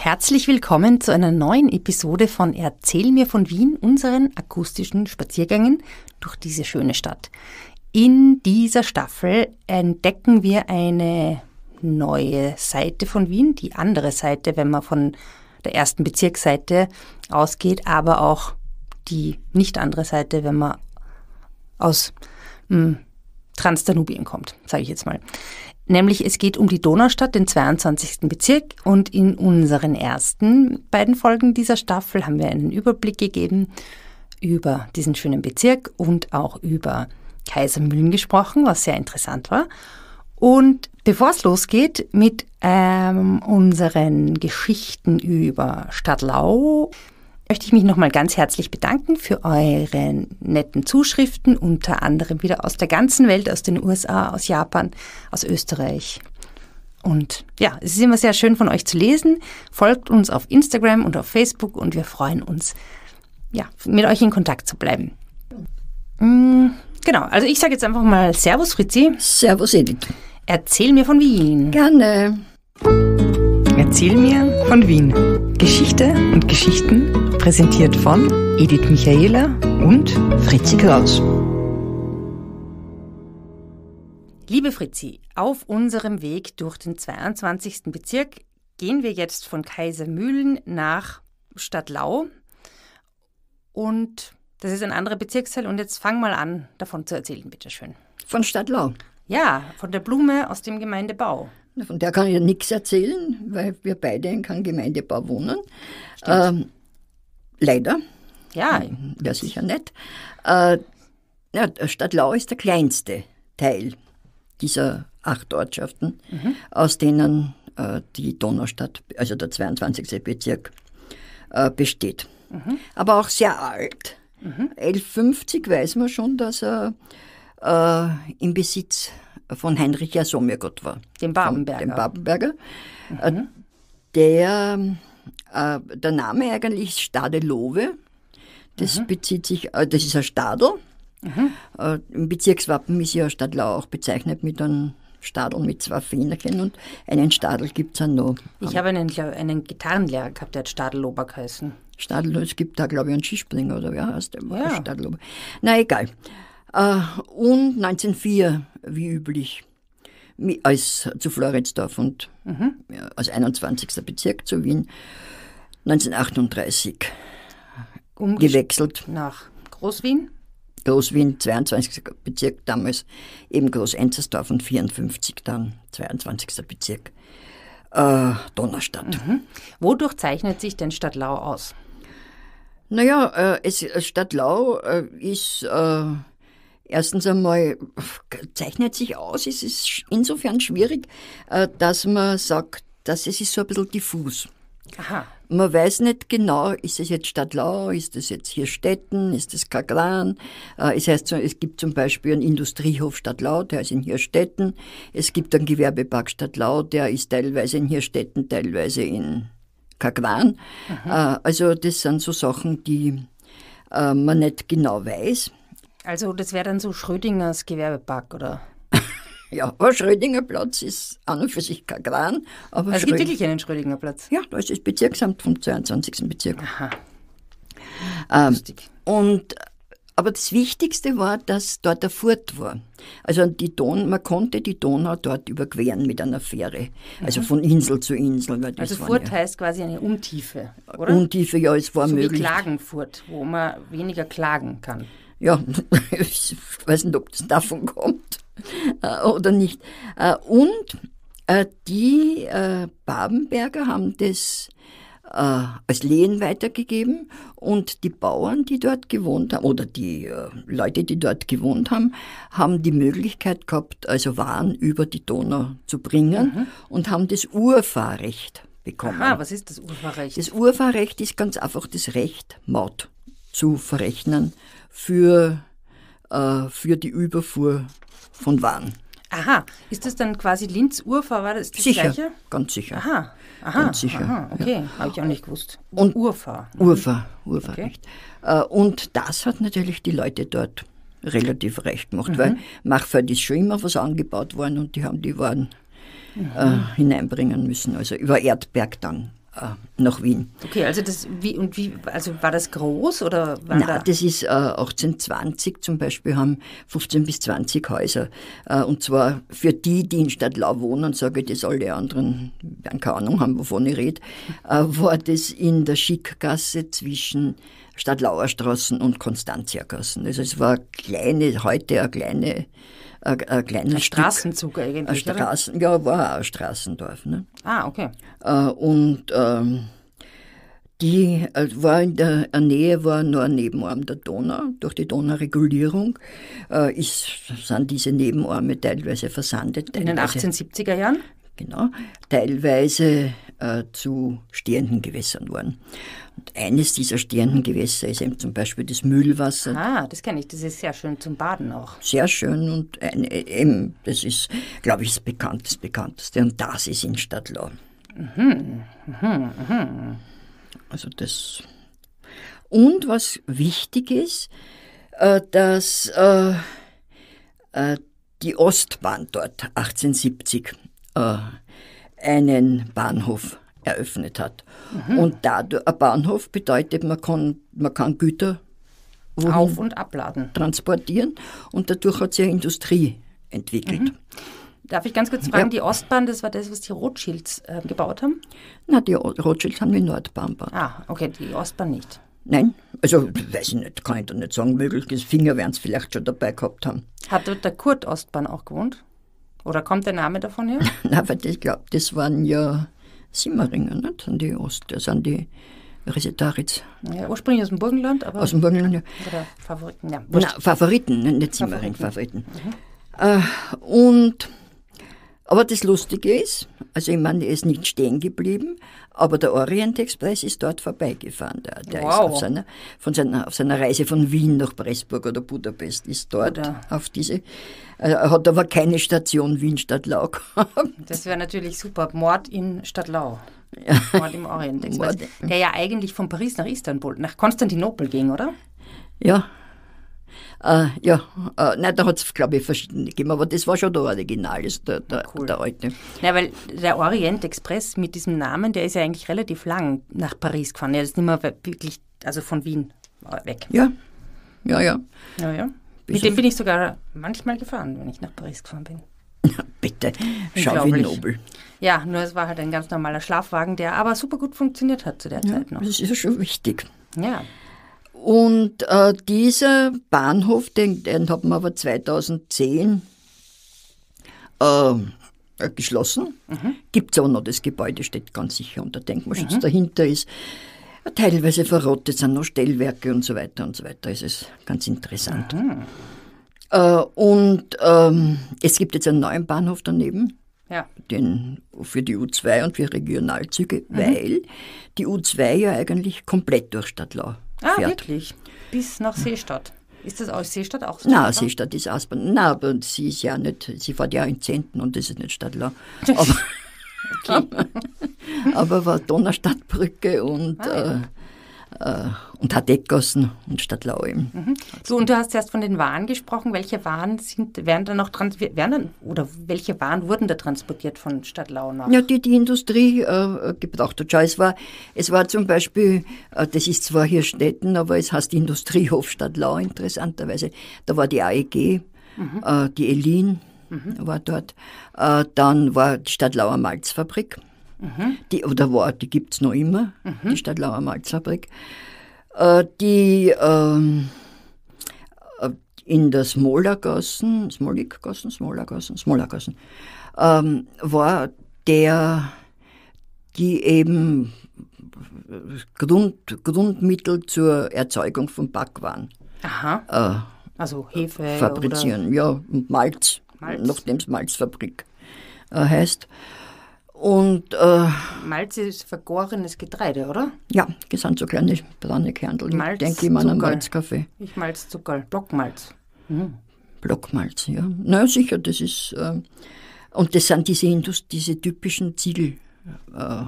Herzlich willkommen zu einer neuen Episode von Erzähl mir von Wien, unseren akustischen Spaziergängen durch diese schöne Stadt. In dieser Staffel entdecken wir eine neue Seite von Wien, die andere Seite, wenn man von der ersten Bezirksseite ausgeht, aber auch die nicht andere Seite, wenn man aus hm, Transdanubien kommt, sage ich jetzt mal. Nämlich es geht um die Donaustadt, den 22. Bezirk und in unseren ersten beiden Folgen dieser Staffel haben wir einen Überblick gegeben über diesen schönen Bezirk und auch über Kaisermühlen gesprochen, was sehr interessant war. Und bevor es losgeht mit ähm, unseren Geschichten über Stadtlau, möchte ich mich nochmal ganz herzlich bedanken für eure netten Zuschriften, unter anderem wieder aus der ganzen Welt, aus den USA, aus Japan, aus Österreich. Und ja, es ist immer sehr schön von euch zu lesen. Folgt uns auf Instagram und auf Facebook und wir freuen uns, ja, mit euch in Kontakt zu bleiben. Mm, genau, also ich sage jetzt einfach mal Servus Fritzi. Servus Edith. Erzähl mir von Wien. Gerne. Erzähl mir von Wien. Geschichte und Geschichten präsentiert von Edith Michaela und Fritzi Kraus. Liebe Fritzi, auf unserem Weg durch den 22. Bezirk gehen wir jetzt von Kaisermühlen nach Stadtlau. Und das ist ein anderer Bezirksteil. Und jetzt fang mal an, davon zu erzählen, bitteschön. Von Stadtlau? Ja, von der Blume aus dem Gemeindebau. Von der kann ich ja nichts erzählen, weil wir beide in keinem Gemeindebau wohnen. Ähm, leider. Ja. Wäre sicher nett. Äh, ja, Stadtlau ist der kleinste Teil dieser acht Ortschaften, mhm. aus denen äh, die Donaustadt, also der 22. Bezirk, äh, besteht. Mhm. Aber auch sehr alt. Mhm. 1150 weiß man schon, dass er äh, im Besitz von Heinrich Jasomirgott war. Dem Babenberger. Dem Babenberger. Äh, mhm. Der, äh, der Name eigentlich ist Stadelowe. Das mhm. bezieht sich, äh, das ist ein Stadel. Mhm. Äh, Im Bezirkswappen ist ja Stadtlau auch bezeichnet mit einem Stadel mit zwei Fähnerchen und einen Stadel gibt es auch noch. Ich habe einen, einen Gitarrenlehrer gehabt, der hat Stadelober geheißen. Stadelober, es gibt da glaube ich einen Skispringer oder ja, heißt der ja. Stadelober. Na egal. Äh, und 1904, wie üblich, als zu Floridsdorf und mhm. als 21. Bezirk zu Wien, 1938 gewechselt. Nach Großwien? Großwien, 22. Bezirk, damals eben Groß-Enzersdorf und 54 dann 22. Bezirk. Äh, Donnerstadt. Mhm. Wodurch zeichnet sich denn Stadtlau aus? Naja, äh, es, Stadtlau äh, ist äh, Erstens einmal zeichnet sich aus, es ist insofern schwierig, äh, dass man sagt, dass es ist so ein bisschen diffus. Aha. Man weiß nicht genau, ist es jetzt Stadtlau, ist es jetzt hier Städten, ist es Kagran. Äh, es heißt, es gibt zum Beispiel einen Industriehof Stadtlau, der ist in Hirstetten. Es gibt einen Gewerbepark Stadtlau, der ist teilweise in Hirstetten, teilweise in Kagran. Aha. Äh, also das sind so Sachen, die man nicht genau weiß. Also das wäre dann so Schrödingers Gewerbepark, oder? ja, aber Schrödinger Platz ist an und für sich kein Gran. Aber also es gibt wirklich einen Schrödinger Platz? Ja, da ist das Bezirksamt vom 22. Bezirk. Aha. Ähm, Lustig. Und aber das Wichtigste war, dass dort der Furt war. Also die Don, man konnte die Donau dort überqueren mit einer Fähre. Also mhm. von Insel zu Insel. also Furt ja. heißt quasi eine Untiefe, oder? Untiefe, ja, es war so möglich. Wie Klagenfurt, wo man weniger klagen kann ja, ich weiß nicht, ob das davon kommt äh, oder nicht. Äh, und äh, die Babenberger haben das als Lehen weitergegeben und die Bauern, die dort gewohnt haben, oder die Leute, die dort gewohnt haben, haben die Möglichkeit gehabt, also Waren über die Donau zu bringen mhm. und haben das Urfahrrecht bekommen. Aha, was ist das Urfahrrecht? Das Urfahrrecht ist ganz einfach das Recht, Maut zu verrechnen für, äh, für die Überfuhr von Waren. Aha, ist das dann quasi Linz-Urfahr? War das das sicher, Gleiche? ganz sicher. Aha, aha, ganz sicher. Aha, okay, ja. habe ich auch nicht gewusst. Und Urfahr. Mhm. Urfahr, Urfahrrecht. Okay. Äh, und das hat natürlich die Leute dort relativ recht gemacht, mhm. weil Machfeld ist schon immer was angebaut worden und die haben die Waren mhm. äh, hineinbringen müssen, also über Erdberg dann äh, nach Wien. Okay, also das wie und wie also war das groß oder war Nein, da das ist äh, 1820 zum Beispiel haben 15 bis 20 Häuser. Äh, und zwar für die, die in Stadtlau wohnen, sage ich das, alle anderen werden keine Ahnung haben, wovon ich rede, äh, war das in der Schickgasse zwischen Stadtlauer Straßen und Konstantiagassen. Also es war eine kleine, heute eine kleine ein, ein kleines ein Stück. Straßenzug Ein eigentlich, oder? Straßen, ja, war auch ein Straßendorf. Ne? Ah, okay. Äh, und ähm, die äh, war in der Nähe war nur ein Nebenarm der Donau. Durch die Donauregulierung äh, ist, sind diese Nebenarme teilweise versandet. In den Teilweise, 1870er Jahren? Genau, teilweise äh, zu stehenden Gewässern worden. Eines dieser stehenden Gewässer ist eben zum Beispiel das Mühlwasser. Ah, das kenne ich. Das ist sehr schön zum Baden auch. Sehr schön und ein, eben, das ist, glaube ich, das bekannteste, bekannteste. Und das ist in Stadtlau. Also das. Und was wichtig ist, äh, dass äh, äh, die Ostbahn dort 1870 äh, einen Bahnhof eröffnet hat. Und dadurch, ein Bahnhof bedeutet, man kann, man kann Güter Auf- und abladen. transportieren und dadurch hat sich eine Industrie entwickelt. Darf ich ganz kurz fragen, die Ostbahn, das war das, was die Rothschilds äh, gebaut haben? Na, die Rothschilds haben die Nordbahn gebaut. Ah, okay, die Ostbahn nicht. Nein, also weiß ich nicht, kann ich da nicht sagen. Mögliches Finger werden es vielleicht schon dabei gehabt haben. Hat dort der Kurt Ostbahn auch gewohnt? Oder kommt der Name davon her? Na, weil ich glaube, das waren ja Simmeringer, nicht? Sind die Ost, das sind die Resetaritz Ja, ursprünglich aus dem Burgenland, aber aus dem Burgenland. Ja. oder Favoriten, ja. Na, Favoriten, ne, nicht Simmering, Favoriten. Äh, und, aber das Lustige ist, also ich meine, er ist nicht stehen geblieben, aber der Orient Express ist dort vorbeigefahren. Der, der ist Wow. auf seiner, von seiner, auf seiner Reise von Wien nach Pressburg oder Budapest, ist dort Oder- auf diese, äh, er hat aber keine Station Wien Stadtlau gehabt. Das wäre natürlich super. Mord in Stadtlau. Mord im Orient Express. Mord. Der ja eigentlich von Paris nach Istanbul, nach Konstantinopel ging, oder? Ja. Äh, ja, äh, nein, da hat es, glaube ich, verschiedene gegeben, aber das war schon der Original, ist der, der, Cool. der alte. Ja, weil der Orient Express mit diesem Namen, der ist ja eigentlich relativ lang nach Paris gefahren. Er ist nicht mehr wirklich, also von Wien weg. Ja, ja, ja. Ja, ja. Mit dem bin ich sogar manchmal gefahren, wenn ich nach Paris gefahren bin. Bitte, schau wie nobel. Ja, nur es war halt ein ganz normaler Schlafwagen, der aber super gut funktioniert hat zu der Zeit noch. Das ist ja schon wichtig. Ja. Und äh, dieser Bahnhof, den, den hat man aber 2010 äh, geschlossen. Gibt es aber noch, das Gebäude steht ganz sicher unter Denkmalschutz. Dahinter ist äh, teilweise verrottet, sind noch Stellwerke und so weiter und so weiter. Es ist ganz interessant. Äh, und ähm, es gibt jetzt einen neuen Bahnhof daneben Ja. den, für die U2 und für Regionalzüge, weil die U2 ja eigentlich komplett durch Stadtlau Ah, fährt. wirklich? Bis nach Seestadt. Ist das aus Seestadt auch so? Na, oder? Seestadt ist Aspern. Na, aber sie ist ja nicht, sie fährt ja in Zenten und das ist nicht Stadtlau. Aber, aber war Donnerstadtbrücke und, Ah, äh, äh, und Hadeckgassen und Stadtlau eben. So, und du hast erst von den Waren gesprochen. Welche Waren sind, werden dann noch werden dann, oder welche Waren wurden da transportiert von Stadtlau nach? Ja, die die Industrie äh, gebraucht hat. Schau, es war, es war zum Beispiel, äh, das ist zwar hier Städten, aber es heißt Industriehof Stadtlau interessanterweise. Da war die AEG, äh, die Elin war dort. Äh, dann war die Stadtlauer Malzfabrik. Die, oder war, die gibt's noch immer, die Stadtlauer Malzfabrik. Äh, die ähm, äh, in der Smollergassen, Smolikgassen, Smollergassen, Smollergassen, ähm, war der, die eben Grund, Grundmittel zur Erzeugung von Backwaren Aha. äh, Also Hefe fabrizieren. Ja, Malz, Malz. nachdem es Malzfabrik äh, heißt. Und äh, Malz ist vergorenes Getreide, oder? ja, das sind so kleine braune Kernel. Malz, Ich denke immer an einen Zuckerl. Malzkaffee. Ich Malzzuckerl, Blockmalz. Blockmalz, ja. Na ja, sicher, das ist. Äh, und das sind diese, Indus diese typischen Ziegel, äh, äh,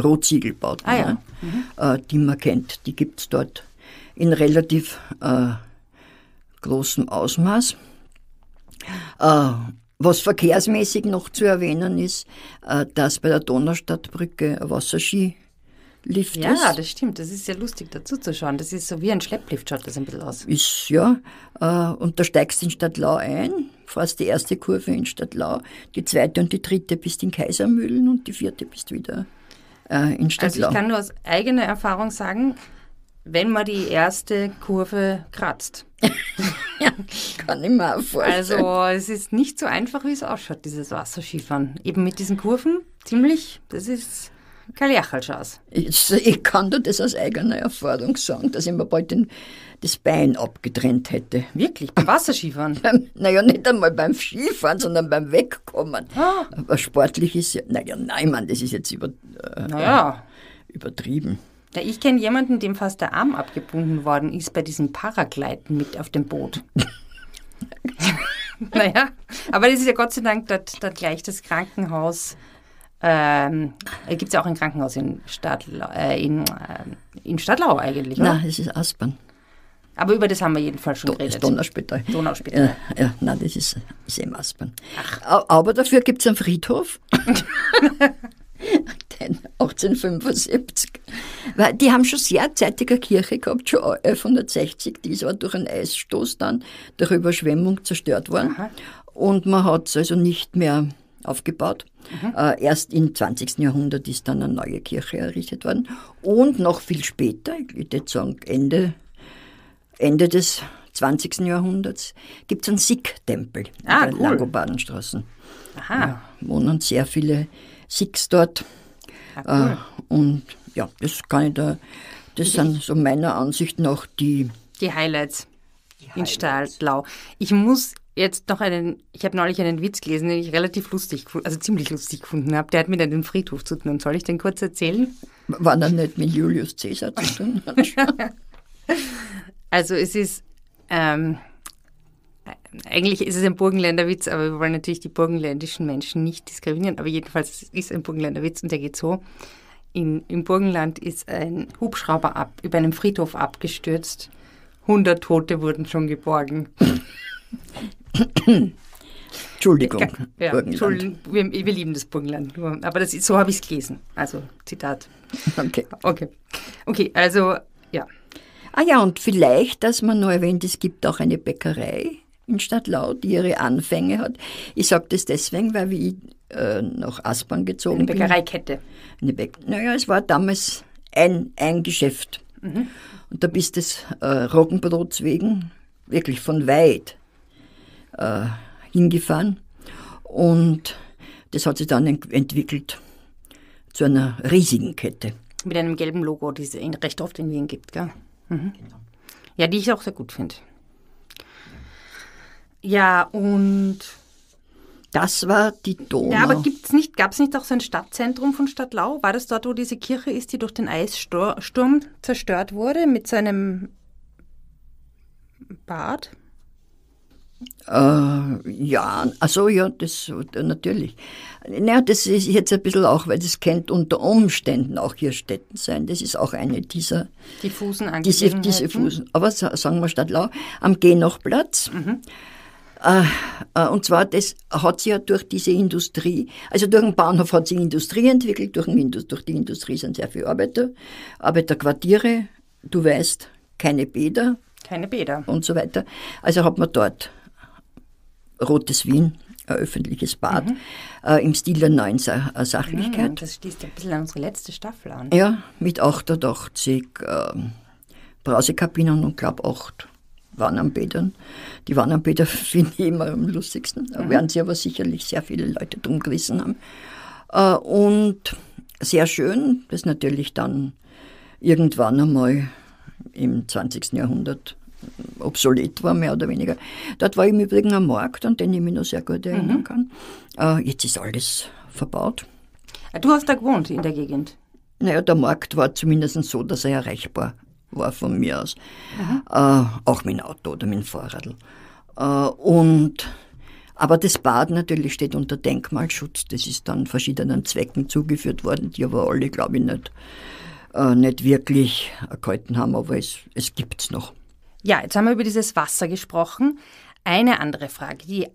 Rohziegelbauten, Ah, ja. ne? äh, die man kennt. Die gibt es dort in relativ äh, großem Ausmaß. Was verkehrsmäßig noch zu erwähnen ist, äh, dass bei der Donaustadtbrücke Wasserski Lift Ja, ist. das stimmt. Das ist sehr lustig dazu zu schauen. Das ist so wie ein Schlepplift, schaut das ein bisschen aus. Ist, ja. Äh, und da steigst du in Stadtlau ein, fährst die erste Kurve in Stadtlau, die zweite und die dritte bist in Kaisermühlen und die vierte bist wieder äh, in Also Stadtlau. ich kann nur aus eigener Erfahrung sagen, wenn man die erste Kurve kratzt. kann ich mir auch vorstellen. Also es ist nicht so einfach, wie es ausschaut, dieses Wasserskifahren. Eben mit diesen Kurven, ziemlich, das ist Kaliachalschaus. Ich, ich kann dir das aus eigener Erfahrung sagen, dass ich mir bald den, das Bein abgetrennt hätte. Wirklich, beim Wasserskifahren. Naja, nicht einmal beim Skifahren, sondern beim Wegkommen. Ah. Aber sportlich ist ja, naja, nein, Mann, das ist jetzt über, äh, Naja, übertrieben. Ja, ich kenne jemanden, dem fast der Arm abgebunden worden ist bei diesem Paragleiten mit auf dem Boot. naja, aber das ist ja Gott sei Dank dort, dort gleich das Krankenhaus. Ähm, Gibt es ja auch ein Krankenhaus in, Stadtlau, äh, in, äh, in Stadtlau eigentlich, oder? Nein, das ist Aspern. Aber über das haben wir jedenfalls schon Do, das geredet. Donauspital. Donauspital. Ja, ja, nein, das ist, ist eben Aspern. A- Aber dafür gibt es einen Friedhof. Den 1875. Weil die haben schon sehr zeitige Kirche gehabt, schon 1160. Die ist aber durch einen Eisstoß dann, durch Überschwemmung zerstört worden. Und man hat es also nicht mehr aufgebaut. Äh, erst im 20. Jahrhundert ist dann eine neue Kirche errichtet worden. Und noch viel später, ich würde jetzt sagen Ende Ende des 20. Jahrhunderts gibt es einen Sikh-Tempel Ah, in der cool. Langobardenstraße. Aha, Wohnen sehr viele Sikhs dort. ah, cool. Äh, und ja, das kann ich da, das sind so meiner Ansicht nach die, Die Highlights in Stadtlau. Ich muss jetzt noch einen, ich habe neulich einen Witz gelesen, den ich relativ lustig, also ziemlich lustig gefunden habe. Der hat mit einem Friedhof zu tun. Soll ich den kurz erzählen? wann er nicht mit Julius Caesar zu tun. Also es ist, ähm, eigentlich ist es ein Burgenländer Witz, aber wir wollen natürlich die burgenländischen Menschen nicht diskriminieren. Aber jedenfalls ist es ein Burgenländer Witz und der geht so. In, Im Burgenland ist ein Hubschrauber ab, über einem Friedhof abgestürzt. 100 Tote wurden schon geborgen. Entschuldigung, Ja, Burgenland. Entschuldigung, wir, wir lieben das Burgenland. Aber das ist, so habe ich es gelesen. Also, Zitat. Okay. Okay. Okay, also, ja. Ah ja, und vielleicht, dass man noch erwähnt, es gibt auch eine Bäckerei in Stadtlau, die ihre Anfänge hat. Ich sage das deswegen, weil wie ich äh, nach Aspern gezogen Eine bin. Bäckereikette. Eine Bäck naja, es war damals ein, ein Geschäft. Und da bist des äh, Roggenbrots wegen wirklich von weit äh, hingefahren. Und das hat sich dann ent entwickelt zu einer riesigen Kette. Mit einem gelben Logo, die es recht oft in Wien gibt, gell? Mhm. Ja, die ich auch sehr gut finde. Ja, und. Das war die Donau. Ja, aber gibt's nicht, gab es nicht auch so ein Stadtzentrum von Stadtlau? War das dort, wo diese Kirche ist, die durch den Eissturm zerstört wurde, mit so einem Bad? Äh, ja, also ja, das natürlich. Naja, das ist jetzt ein bisschen auch, weil das könnte unter Umständen auch hier Städten sein. Das ist auch eine dieser, Diffusen diese, Angelegenheiten. diese Fußen. Aber sa- sagen wir Stadtlau, am Genochplatz. Äh, und zwar, das hat sich ja durch diese Industrie, also durch den Bahnhof hat sich Industrie entwickelt, durch, durch die Industrie sind sehr viele Arbeiter, Arbeiterquartiere, du weißt, keine Bäder, Keine Bäder. und so weiter. Also hat man dort Rotes Wien, ein öffentliches Bad, äh, im Stil der neuen Sa äh, Sachlichkeit. Hm, Das schließt ja ein bisschen an unsere letzte Staffel an. Ja, mit 88 ähm, Brausekabinen und glaube 8 Warnanbetern. Die Warnanbeter finde ich immer am lustigsten. Da werden sie aber sicherlich sehr viele Leute drum gerissen haben. Äh, und sehr schön, das natürlich dann irgendwann einmal im 20. Jahrhundert obsolet war, mehr oder weniger. Dort war im Übrigen ein Markt, an den ich mich noch sehr gut erinnern kann. Äh, jetzt ist alles verbaut. Ah, Du hast da gewohnt in der Gegend. Naja, der Markt war zumindest so, dass er erreichbar war von mir aus. Äh, auch mit dem Auto oder mit dem Fahrrad. Äh, und, aber das Bad natürlich steht unter Denkmalschutz. Das ist dann verschiedenen Zwecken zugeführt worden, die aber alle, glaube ich, nicht, äh, nicht wirklich gehalten haben. Aber es, es gibt's noch. Ja, jetzt haben wir über dieses Wasser gesprochen. Eine andere Frage, die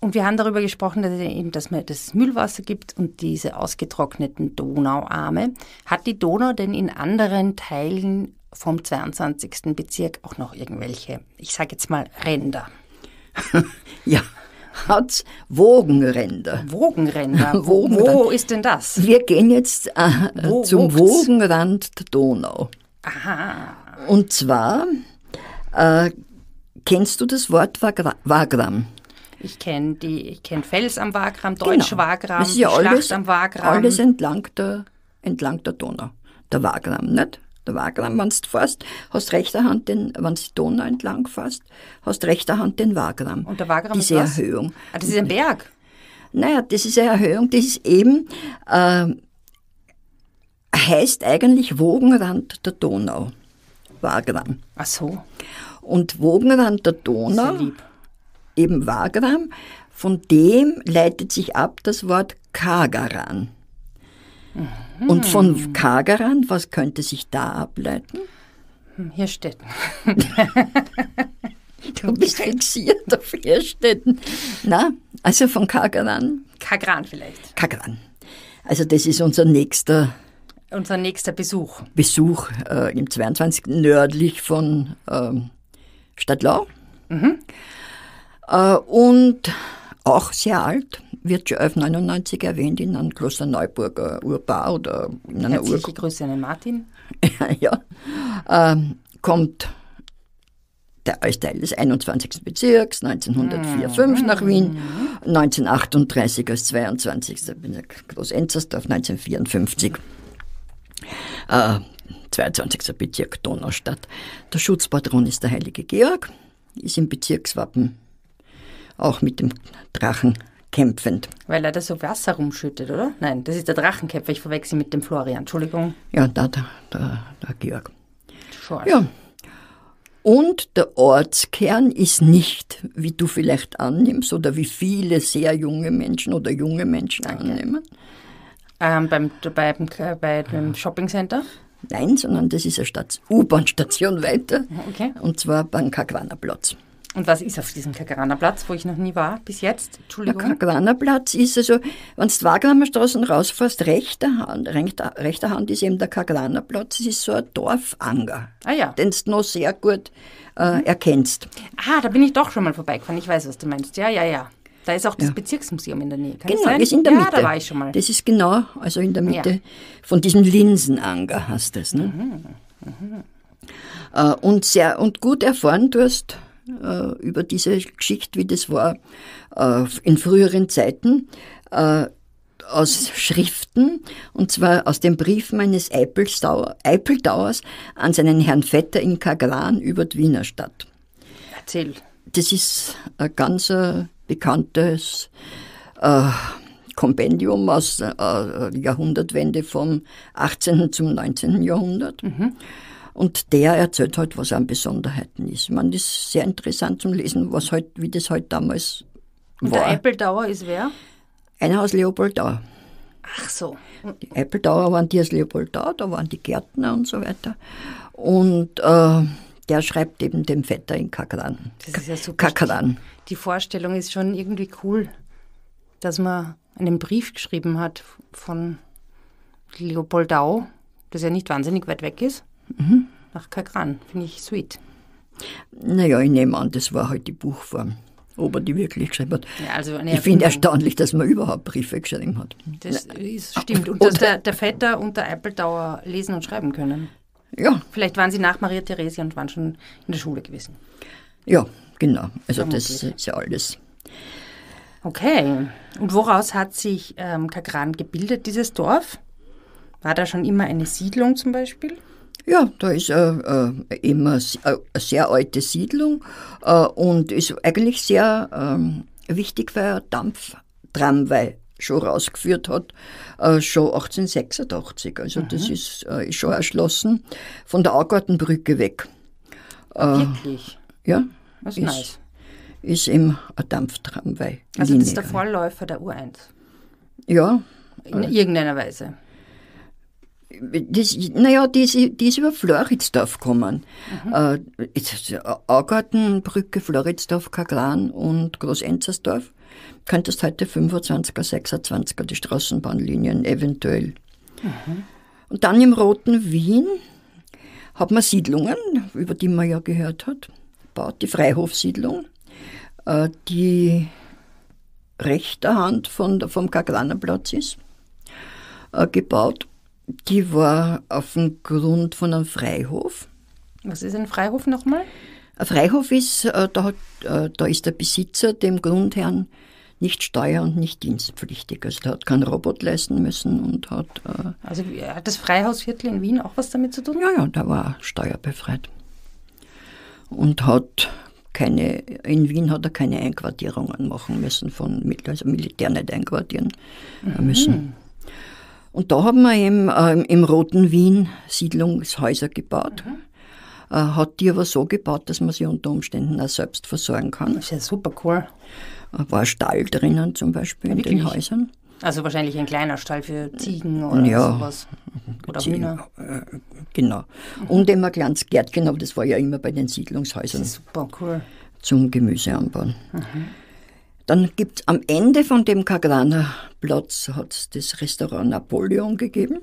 Und wir haben darüber gesprochen, dass, eben, dass man das Müllwasser gibt und diese ausgetrockneten Donauarme. Hat die Donau denn in anderen Teilen vom 22. Bezirk auch noch irgendwelche, ich sage jetzt mal, Ränder? ja, hat Wogenränder. Wogenränder? Wo, wo ist denn das? Wir gehen jetzt äh, zum wogt's? Wogenrand der Donau. Aha. Und zwar, äh, kennst du das Wort Wagram? Ich kenne kenne Fels am Wagram, Deutsch-Wagram, genau. ja alles, Schlacht am Wagram. Alles entlang der, entlang der Donau. Der Wagram, nicht? Der Wagram, wenn du fährst, hast rechter Hand den, wenn du die Donau entlang fährst, hast rechter Hand den Wagram. Und der Wagram Diese ist? Erhöhung. Ah, das ist ein Berg? Naja, das ist eine Erhöhung, das ist eben, äh, heißt eigentlich Wogenrand der Donau. Wagram. Ach so. Und Wogenrand der Donau eben Wagram, von dem leitet sich ab das Wort Kagaran. Mhm. Und von Kagaran, was könnte sich da ableiten? Hm, Hirstetten. du bist fixiert auf Hirstetten. Na, also von Kagaran? Kagran vielleicht. Kagran. Also das ist unser nächster unser nächster Besuch. Besuch äh, im 22. nördlich von ähm, Stadtlau. Mhm. Äh, und auch sehr alt, wird schon 1199 erwähnt in einem Kloster Neuburger Urbar oder in einer Herzliche Ur Grüße an den Martin. ja, ähm, kommt der als Teil des 21. Bezirks, 1904 mhm. nach Wien, 1938 als 22. Bezirk Groß-Enzersdorf, 1954 äh, 22. Bezirk Donaustadt. Der Schutzpatron ist der heilige Georg, ist im Bezirkswappen auch mit dem Drachen kämpfend. Weil er da so Wasser rumschüttet, oder? Nein, das ist der Drachenkämpfer. Ich verwechsel mit dem Florian. Entschuldigung. Ja, da, der, der, der Georg. Schon. Ja. Und der Ortskern ist nicht, wie du vielleicht annimmst oder wie viele sehr junge Menschen oder junge Menschen Danke. annehmen. Ähm, beim, beim, bei dem Shoppingcenter? Nein, sondern das ist eine U-Bahn-Station weiter. Okay. Und zwar beim Kagwana-Platz. Und was ist auf diesem Kagwana-Platz, wo ich noch nie war bis jetzt? Entschuldigung. Der Kagwana-Platz ist also, wenn du Wagramer Straßen rausfährst, rechter Hand, rechter, rechter Hand ist eben der Kagwana-Platz, das ist so ein Dorfanger, ah, ja. den du noch sehr gut äh, mhm. erkennst. Ah, da bin ich doch schon mal vorbeigefahren, ich weiß, was du meinst. Ja, ja, ja. Da ist auch das ja. Bezirksmuseum in der Nähe. Kann genau, ist in der ja, Mitte. da war ich schon mal. Das ist genau, also in der Mitte ja. von diesem Linsenanger hast du es. Ne? Mhm. Mhm. Äh, und, sehr, und gut erfahren du hast äh, über diese Geschichte, wie das war äh, in früheren Zeiten, äh, aus Schriften, und zwar aus dem Brief meines Eipeldauers an seinen Herrn Vetter in Kagran über die Wiener Stadt. Erzähl. Das ist ein ganz bekanntes äh, Kompendium aus äh, Jahrhundertwende vom 18. zum 19. Jahrhundert. Mhm. Und der erzählt halt, was an Besonderheiten ist. Man ist sehr interessant zum Lesen, was halt, wie das halt damals Und war. Und der Appeldauer ist wer? Einer aus Leopoldau. Ach so. Die Appeldauer waren die aus Leopoldau, da waren die Gärtner und so weiter. Und äh, der schreibt eben dem Vetter in Kakaran. Das ist ja super. Kakaran die Vorstellung ist schon irgendwie cool, dass man einen Brief geschrieben hat von Leopoldau, das ja nicht wahnsinnig weit weg ist, mhm. nach Kagran. Finde ich sweet. Naja, ich nehme an, das war halt die Buchform. Ob er die wirklich geschrieben hat. Ja, also ich finde erstaunlich, dass man überhaupt Briefe geschrieben hat. Das ist, stimmt. Und dass der, der Vetter und der Eipeldauer lesen und schreiben können. Ja. Vielleicht waren sie nach Maria Theresia und waren schon in der Schule gewesen. Ja, Genau, also Vermutlich. das ist ja alles. Okay, und woraus hat sich ähm, Kagran gebildet, dieses Dorf? War da schon immer eine Siedlung zum Beispiel? Ja, da ist äh, äh, immer äh, eine sehr alte Siedlung äh, und ist eigentlich sehr ähm, wichtig, weil er Dampftramway schon rausgeführt hat, äh, schon 1886. Also mhm. das ist, äh, ist schon erschlossen von der Augartenbrücke weg. Wirklich? Ja. Das ist, ist nice. Ist eben ein Dampftramway. Also das ist der Vorläufer der U1? Ja. In irgendeiner Weise? Das, naja, die ist, die ist über Floridsdorf gekommen. Mhm. Äh, Augartenbrücke, Floridsdorf, Kaglan und Großenzersdorf. könntest heute 25er, 26er, die Straßenbahnlinien eventuell. Und dann im Roten Wien hat man Siedlungen, über die man ja gehört hat, baut die Freihofsiedlung, äh, die rechter Hand von, vom Kagranerplatz ist, äh, gebaut. Die war auf dem Grund von einem Freihof. Was ist ein Freihof nochmal? Ein Freihof ist, äh, da, hat, äh, da ist der Besitzer dem Grundherrn nicht steuer- und nicht dienstpflichtig. Also der hat keinen Robot leisten müssen und hat. Äh, also hat das Freihausviertel in Wien auch was damit zu tun? Ja, ja, da war steuerbefreit. Und hat keine, in Wien hat er keine Einquartierungen machen müssen von also Militär nicht einquartieren mhm. müssen. Und da haben wir eben äh, im Roten Wien Siedlungshäuser gebaut. Mhm. Äh, hat die aber so gebaut, dass man sie unter Umständen auch selbst versorgen kann. Das ist ja super cool. War ein Stall drinnen zum Beispiel in den Häusern. Also wahrscheinlich ein kleiner Stall für Ziegen oder ja, sowas. Oder Hühner. Äh, genau. Und immer ein kleines Gärtchen, aber das war ja immer bei den Siedlungshäusern. Das ist super cool. Zum Gemüse anbauen. Mhm. Dann gibt es am Ende von dem Kagraner Platz hat das Restaurant Napoleon gegeben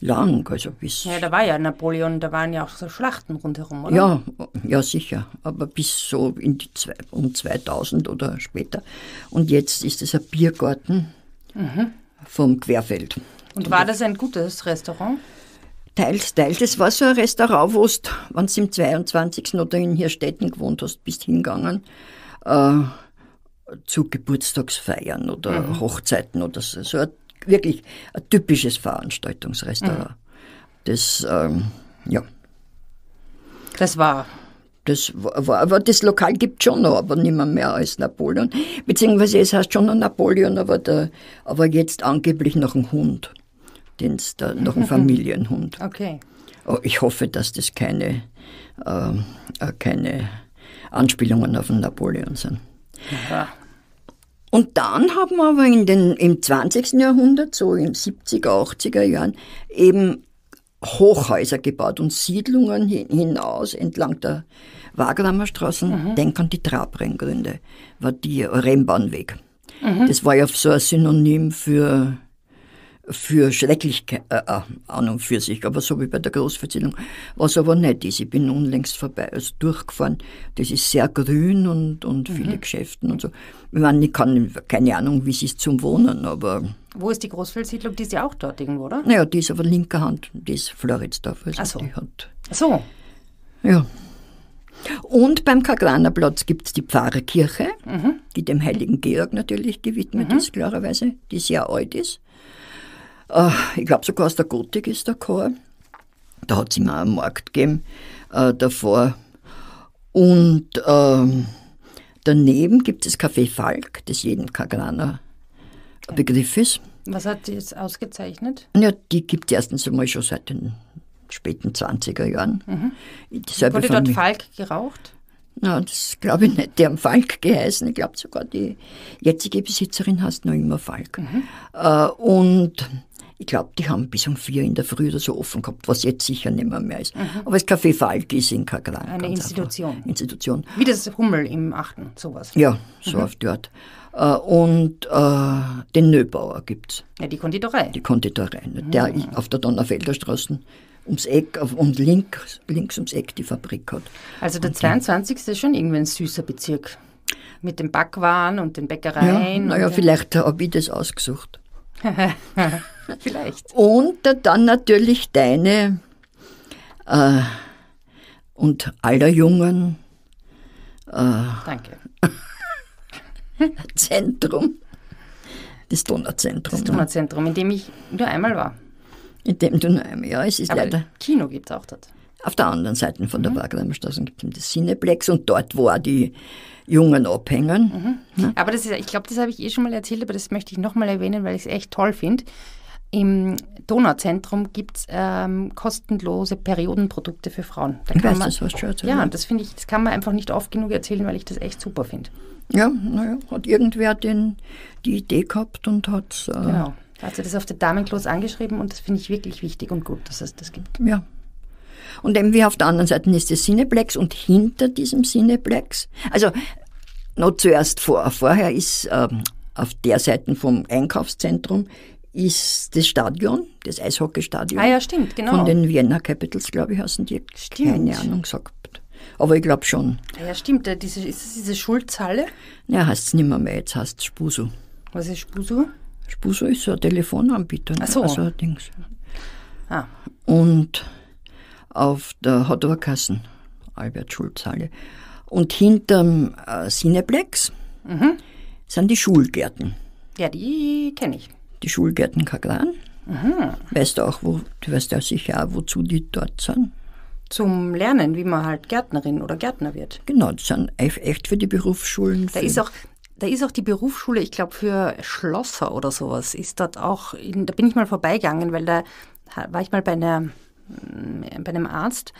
lang, also bis. Ja, da war ja Napoleon, da waren ja auch so Schlachten rundherum, oder? Ja, ja sicher, aber bis so in die zwei, um 2000 oder später. Und jetzt ist es ein Biergarten mhm. vom Querfeld. Und war das ein gutes Restaurant? Teils, teils. Es war so ein Restaurant, wo du, wenn du im 22. oder in Hirstetten gewohnt hast, bist hingegangen. Äh, zu Geburtstagsfeiern oder mhm. Hochzeiten oder so. So ein wirklich ein typisches Veranstaltungsrestaurant. Mhm. Das, ähm, ja. Das war. Das war, aber das Lokal gibt schon noch, aber nicht mehr, mehr als Napoleon. Beziehungsweise es heißt schon noch Napoleon, aber, der, aber jetzt angeblich noch ein Hund. Den's da, noch ein Familienhund. Okay. Oh, ich hoffe, dass das keine, ähm, äh, keine Anspielungen auf den Napoleon sind. Ja. Und dann haben wir aber in den, im 20. Jahrhundert, so in 70er, 80er Jahren, eben Hochhäuser gebaut und Siedlungen hinaus entlang der Wagramer Straßen. Mhm. Denk an die Trabrenngründe, war die Rennbahnweg. Mhm. Das war ja so ein Synonym für für Schrecklichkeit äh, äh, an und für sich, aber so wie bei der Großverzählung, was aber nicht ist. Ich bin unlängst vorbei, also durchgefahren. Das ist sehr grün und, und mhm. viele Geschäfte und so. Ich meine, ich kann keine Ahnung, wie es ist zum Wohnen, aber. Wo ist die Großfeldsiedlung? Die ist ja auch dort irgendwo, oder? Naja, die ist aber linker Hand, die ist Floridsdorf. Also Ach so. Die hat, Ach so. Ja. Und beim Kagranerplatz gibt es die Pfarrerkirche, mhm. die dem heiligen Georg natürlich gewidmet mhm. ist, klarerweise, die sehr alt ist. Äh, ich glaube sogar aus der Gotik ist der Chor. Da hat es immer einen Markt gegeben äh, davor. Und ähm, daneben gibt es Café Falk, das jedem Kagraner Begriff ist. Was hat die jetzt ausgezeichnet? Ja, die gibt es erstens einmal schon seit den späten 20er Jahren. Mhm. Wurde dort Falk geraucht? Na, das glaube ich nicht. Die haben Falk geheißen. Ich glaube sogar die jetzige Besitzerin heißt noch immer Falk. Mhm. Äh, und ich glaube, die haben bis um vier in der Früh oder so offen gehabt, was jetzt sicher nicht mehr, mehr ist. Mhm. Aber das Café Falk ist in Kagran. Eine Institution. Einfach. Institution. Wie das Hummel im Achten, sowas. Ja, so mhm. auf dort. Uh, und uh, den Nöbauer gibt es. Ja, die Konditorei. Die Konditorei, mhm. der auf der Donnerfelder Straße ums Eck und links, links ums Eck die Fabrik hat. Also der und 22. ist schon irgendwie ein süßer Bezirk. Mit den Backwaren und den Bäckereien. Ja, naja, vielleicht habe ich das ausgesucht. Vielleicht. Und dann natürlich deine äh, und aller Jungen. Äh, Danke. Zentrum. Das Donauzentrum. Das Donauzentrum, in dem ich nur einmal war. In dem du nur einmal, ja, es ist Aber leider. Kino gibt es auch dort. Auf der anderen Seite von der mhm. Gibt es das Cineplex und dort, wo auch die Jungen abhängen. Mhm. Ja. Aber das ist, ich glaube, das habe ich eh schon mal erzählt, aber das möchte ich nochmal erwähnen, weil ich es echt toll finde. Im Donauzentrum gibt es ähm, kostenlose Periodenprodukte für Frauen. Da weiß, man, das hast du erzählt. Ja, das finde ich, das kann man einfach nicht oft genug erzählen, weil ich das echt super finde. Ja, naja, hat irgendwer den, die Idee gehabt und hat. Äh, genau. Also das auf der Damenklos angeschrieben und das finde ich wirklich wichtig und gut, dass es das gibt. Ja, und eben wie auf der anderen Seite ist das Cineplex und hinter diesem Cineplex, also noch zuerst vor. Vorher ist ähm, auf der Seite vom Einkaufszentrum ist das Stadion, das Eishockeystadion. Ah ja, stimmt, genau. Von den Vienna Capitals, glaube ich, heißen die. Stimmt. Keine Ahnung gesagt. Aber ich glaube schon. Ah ja, stimmt. äh, Diese, ist es diese Schulzhalle? Ja, heißt es nicht mehr, mehr, jetzt heißt es Spuso. Was ist Spusu? Spuso ist so ein Telefonanbieter. Ach so. Also Dings. Ah, Und auf der hat aber Kassen, Albert Schulzhalle. Und hinterm äh, Cineplex Mhm. sind die Schulgärten. ja, die kenne ich. Die Schulgärten Kagran. Mhm. Weißt du auch, wo, du weißt ja sicher auch, wozu die dort sind. Zum Lernen, wie man halt Gärtnerin oder Gärtner wird. Genau, die sind echt für die Berufsschulen. Da ist auch, da ist auch die Berufsschule, ich glaube, für Schlosser oder sowas, ist dort auch, in, da bin ich mal vorbeigegangen, weil da war ich mal bei, einer, bei einem Arzt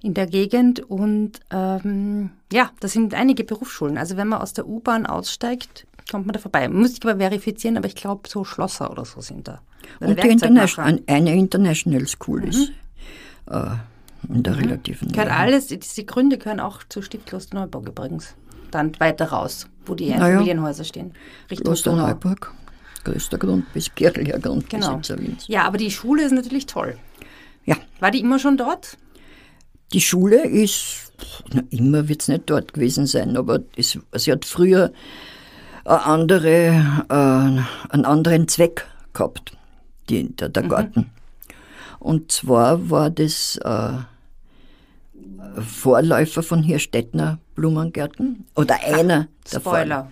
in der Gegend und ähm, ja, da sind einige Berufsschulen. Also wenn man aus der U-Bahn aussteigt, kommt man da vorbei. Muss ich aber verifizieren, aber ich glaube, so Schlosser oder so sind da. Oder Und die. International, eine International School ist äh, in der relativen Mhm. Gehört Nähe. alles, diese Gründe gehören auch zu Stift Klosterneuburg übrigens. Dann weiter raus, wo die Na ja. Familienhäuser stehen. Richtung Kloster. Neuburg, größter Grund bis kirchlicher Genau. Grundbesitzer Wiens. Ja, aber die Schule ist natürlich toll. Ja, War die immer schon dort? die Schule ist, na, immer wird es nicht dort gewesen sein, aber es, sie hat früher eine andere, äh, einen anderen Zweck gehabt, die, der, der Garten. Und zwar war das äh, Vorläufer von Hirstettner Blumengärten oder einer der Spoiler.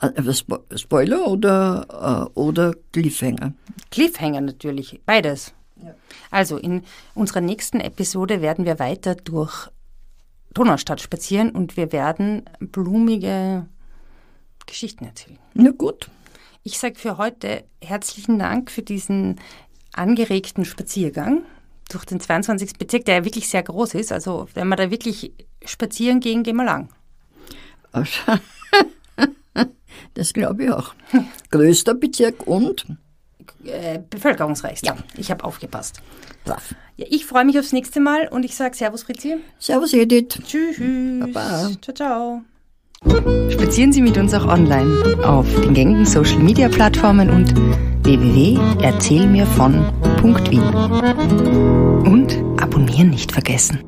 Vorläufer. Äh, Spo Spoiler oder, äh, oder Cliffhanger? Cliffhanger natürlich, beides. Also in unserer nächsten Episode werden wir weiter durch Donaustadt spazieren und wir werden blumige Geschichten erzählen. Na gut. Ich sage für heute herzlichen Dank für diesen angeregten Spaziergang durch den 22. Bezirk, der ja wirklich sehr groß ist. Also wenn wir da wirklich spazieren gehen, gehen wir lang. Das glaube ich auch. Größter Bezirk und Äh, bevölkerungsreichster. Ja. Ich habe aufgepasst. brav. Ja, ich freue mich aufs nächste Mal und ich sage Servus Fritzi. Servus Edith. Tschüss. Baba. Ciao, ciao. Spazieren Sie mit uns auch online auf den gängigen Social Media Plattformen und www.erzählmirvon.wien. Und abonnieren nicht vergessen.